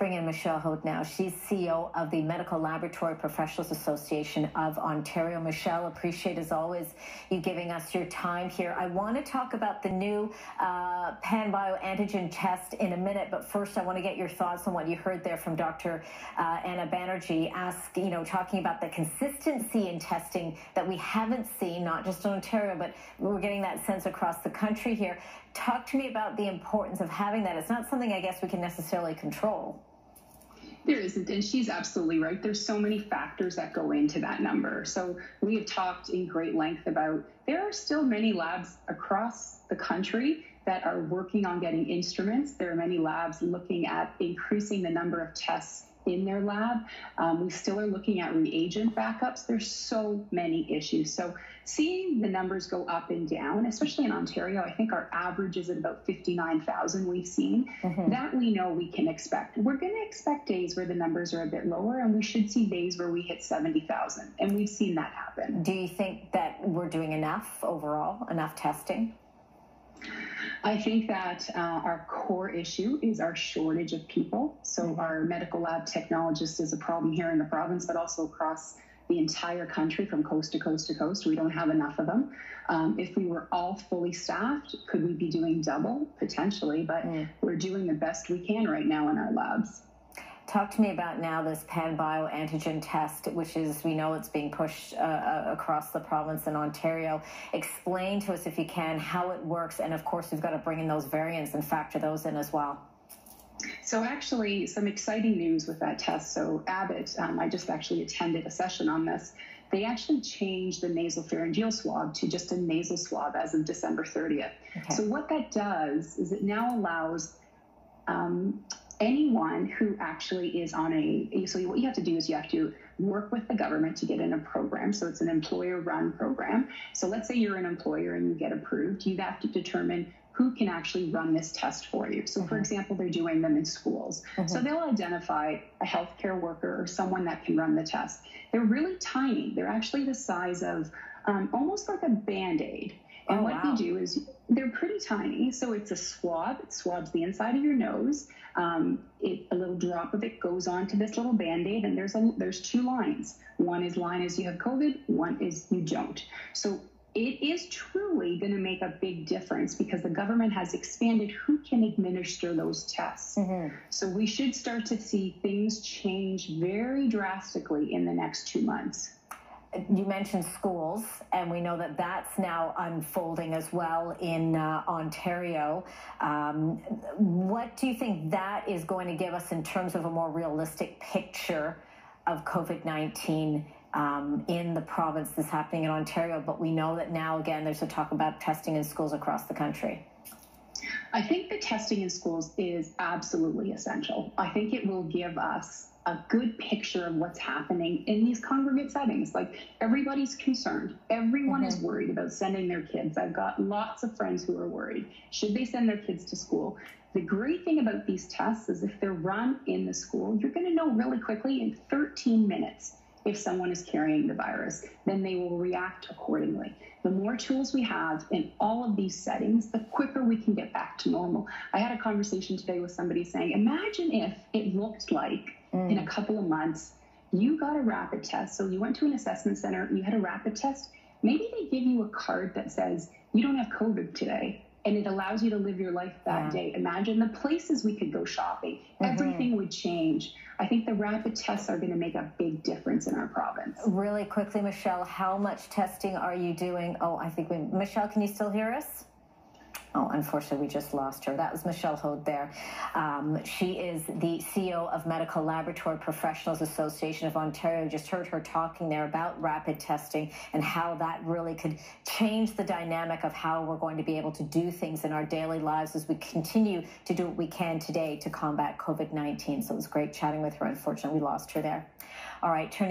bring in Michelle Hoad now. She's CEO of the Medical Laboratory Professionals Association of Ontario. Michelle, appreciate as always you giving us your time here. I want to talk about the new uh, Panbio antigen test in a minute, but first I want to get your thoughts on what you heard there from Dr. Uh, Anna Banerji, ask, you know, talking about the consistency in testing that we haven't seen, not just in Ontario, but we're getting that sense across the country here. Talk to me about the importance of having that. It's not something I guess we can necessarily control. There isn't, and she's absolutely right. There's so many factors that go into that number. So we have talked in great length about there are still many labs across the country that are working on getting instruments. There are many labs looking at increasing the number of tests in their lab. Um, we still are looking at reagent backups. There's so many issues. So seeing the numbers go up and down, especially in Ontario, I think our average is at about 59,000 we've seen. Mm-hmm. That we know we can expect. We're going to expect days where the numbers are a bit lower, and we should see days where we hit 70,000. And we've seen that happen. Do you think that we're doing enough overall, enough testing? I think that uh, our core issue is our shortage of people. So, mm-hmm. our medical lab technologists is a problem here in the province, but also across the entire country from coast to coast to coast. We don't have enough of them. Um, if we were all fully staffed, could we be doing double? Potentially, but mm. we're doing the best we can right now in our labs. Talk to me about now this Panbio antigen test, which is, we know it's being pushed uh, uh, across the province in Ontario. Explain to us, if you can, how it works. And of course, we've got to bring in those variants and factor those in as well. So, actually, some exciting news with that test. So, Abbott, um, I just actually attended a session on this. They actually changed the nasal pharyngeal swab to just a nasal swab as of December 30th. Okay. So, what that does is it now allows um, anyone who actually is on a so what you have to do is you have to work with the government to get in a program. So it's an employer run program. So let's say you're an employer and you get approved you have to determine who can actually run this test for you. So mm-hmm. for example they're doing them in schools. Mm-hmm. so they'll identify a healthcare worker or someone that can run the test. They're really tiny. They're actually the size of um, almost like a band-aid. And oh, what wow. they do is they're pretty tiny. So it's a swab. It swabs the inside of your nose. Um, it, a little drop of it goes onto this little band-aid, and there's a, there's two lines. One is line is you have COVID. One is you don't. So it is truly going to make a big difference because the government has expanded who can administer those tests. Mm-hmm. So we should start to see things change very drastically in the next two months you mentioned schools, and we know that that's now unfolding as well in uh, Ontario. Um, what do you think that is going to give us in terms of a more realistic picture of COVID 19? Um, in the province that's happening in Ontario, but we know that now again there's a talk about testing in schools across the country. I think the testing in schools is absolutely essential. I think it will give us a good picture of what's happening in these congregate settings. Like everybody's concerned. Everyone mm-hmm. is worried about sending their kids. I've got lots of friends who are worried. Should they send their kids to school? The great thing about these tests is if they're run in the school, you're going to know really quickly in 13 minutes if someone is carrying the virus, then they will react accordingly. The more tools we have in all of these settings, the quicker we can get back to normal. I had a conversation today with somebody saying, imagine if it looked like mm. in a couple of months, you got a rapid test. So you went to an assessment center, you had a rapid test. Maybe they give you a card that says, you don't have COVID today and it allows you to live your life that yeah. day. Imagine the places we could go shopping. Mm-hmm. Everything would change. I think the rapid tests are going to make a big difference in our province. Really quickly, Michelle, how much testing are you doing? Oh, I think we, Michelle, can you still hear us? Oh, unfortunately, we just lost her. That was Michelle Hoad there. Um, she is the CEO of Medical Laboratory Professionals Association of Ontario. Just heard her talking there about rapid testing and how that really could change the dynamic of how we're going to be able to do things in our daily lives as we continue to do what we can today to combat COVID 19. So it was great chatting with her. Unfortunately, we lost her there. All right, turning